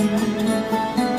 Müzik